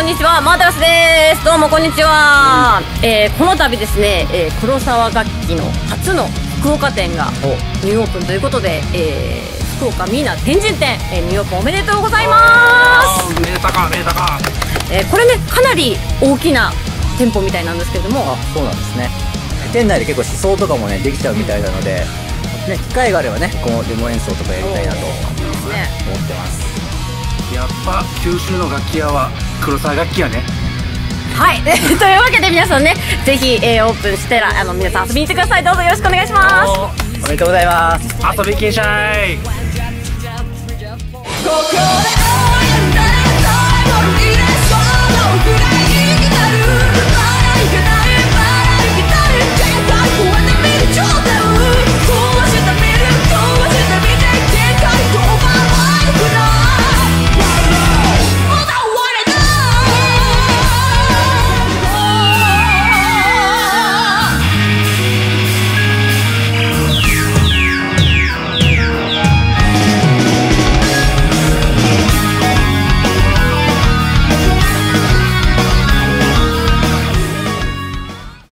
はマータラスです。どうもこんにちは、えーこの度ですね、えー黒沢楽器の初の福岡店がニューオープンということで、えー福岡ミーナ天神店、えーニューオープンおめでとうございます。めでたかめでたか。えーこれねかなり大きな店舗みたいなんですけれども。あそうなんですね。店内で結構思想とかもねできちゃうみたいなので、ね、機会があればねこのデモ演奏とかやりたいなと九州の楽器屋は黒沢楽器屋ね。はい。というわけで皆さんねぜひ、えーオープンしてらあの皆さん遊びに行ってください。どうぞよろしくお願いします。おめでとうございます。遊びきんしゃい。ここで